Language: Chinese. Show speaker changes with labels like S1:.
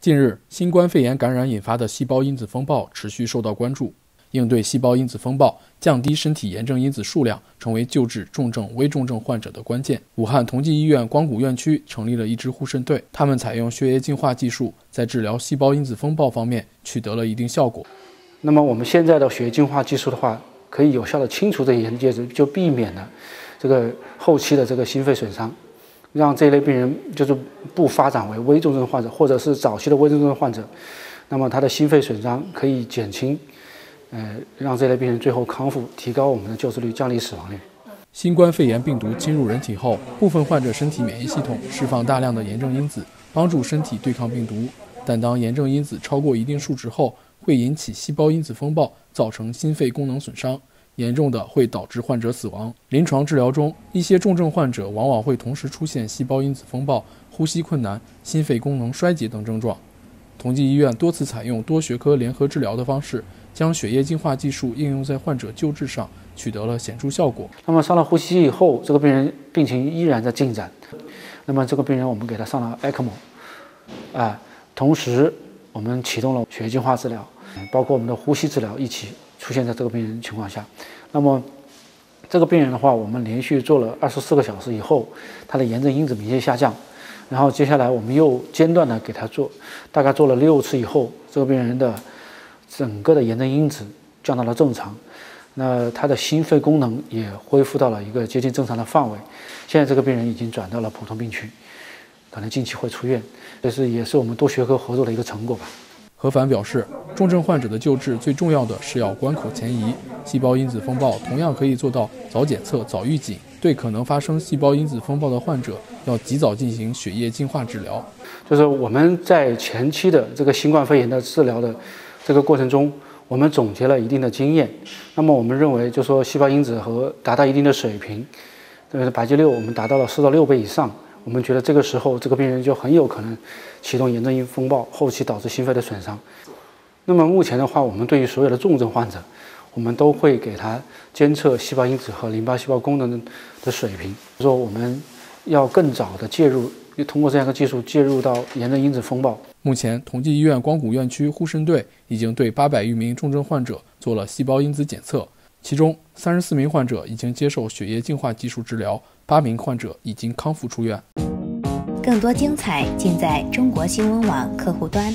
S1: 近日，新冠肺炎感染引发的细胞因子风暴持续受到关注。应对细胞因子风暴，降低身体炎症因子数量，成为救治重症、危重症患者的关键。武汉同济医院光谷院区成立了一支护肾队，他们采用血液净化技术，在治疗细胞因子风暴方面取得了一定效果。
S2: 那么，我们现在的血液净化技术的话，可以有效的清除这些炎症介质，就避免了这个后期的这个心肺损伤，让这类病人就是不发展为危重症患者，或者是早期的危重症患者，那么他的心肺损伤可以减轻。呃，让这类病人最后康复，提高我们的救治率，降低死亡率。
S1: 新冠肺炎病毒侵入人体后，部分患者身体免疫系统释放大量的炎症因子，帮助身体对抗病毒。但当炎症因子超过一定数值后，会引起细胞因子风暴，造成心肺功能损伤，严重的会导致患者死亡。临床治疗中，一些重症患者往往会同时出现细胞因子风暴、呼吸困难、心肺功能衰竭等症状。同济医院多次采用多学科联合治疗的方式。将血液净化技术应用在患者救治上，取得了显著效果。
S2: 那么上了呼吸机以后，这个病人病情依然在进展。那么这个病人我们给他上了 ECMO，啊，同时我们启动了血液净化治疗，包括我们的呼吸治疗一起出现在这个病人情况下。那么这个病人的话，我们连续做了二十四个小时以后，他的炎症因子明显下降。然后接下来我们又间断的给他做，大概做了六次以后，这个病人的。整个的炎症因子降到了正常，那他的心肺功能也恢复到了一个接近正常的范围。现在这个病人已经转到了普通病区，可能近期会出院。这是也是我们多学科合作的一个成果吧。
S1: 何凡表示，重症患者的救治最重要的是要关口前移，细胞因子风暴同样可以做到早检测、早预警。对可能发生细胞因子风暴的患者，要及早进行血液净化治疗。
S2: 就是我们在前期的这个新冠肺炎的治疗的。这个过程中，我们总结了一定的经验。那么，我们认为，就说细胞因子和达到一定的水平，呃，白介六我们达到了四到六倍以上，我们觉得这个时候这个病人就很有可能启动炎症因风暴，后期导致心肺的损伤。那么目前的话，我们对于所有的重症患者，我们都会给他监测细胞因子和淋巴细胞功能的水平，说我们要更早的介入。通过这样的技术介入到炎症因子风暴。
S1: 目前，同济医院光谷院区护肾队已经对八百余名重症患者做了细胞因子检测，其中三十四名患者已经接受血液净化技术治疗，八名患者已经康复出院。
S3: 更多精彩尽在中国新闻网客户端。